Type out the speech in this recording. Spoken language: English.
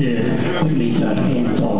to quickly turn hands off